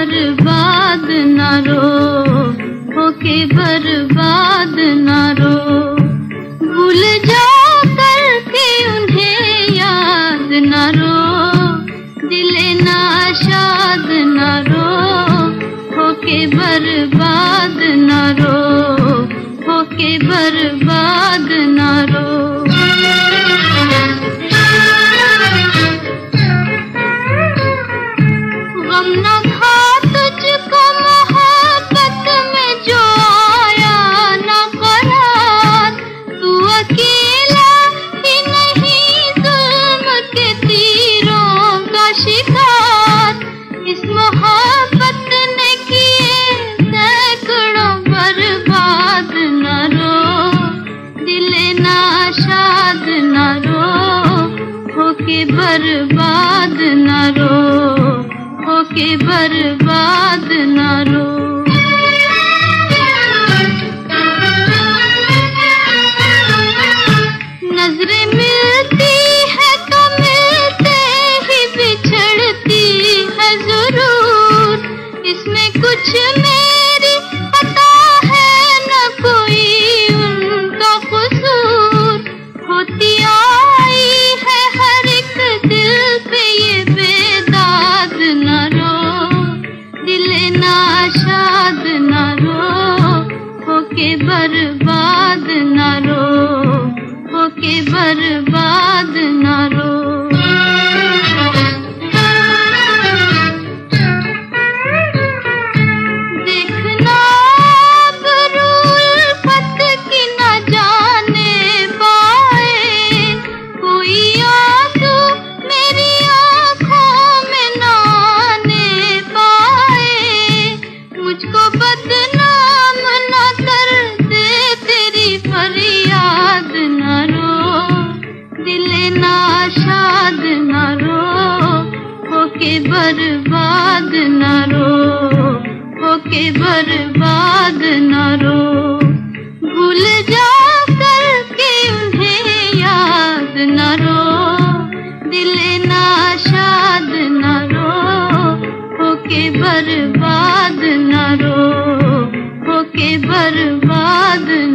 बर्बाद न रो, होके बर्बाद न रो। भूल जाओ करके उन्हें याद न रो, दिल नाशाद न रो, होके बर्बाद न रो, होके बर्बाद न रो। I'm not शाद न रो होके बर्बाद न रो होके बर्बाद न रो। के बर्बाद ना रो बर्बाद न रो, होके बर्बाद न रो। भूल जा करके उन्हें याद न रो, दिल ना शाद न रो, होके बर्बाद न रो, होके बर्बाद न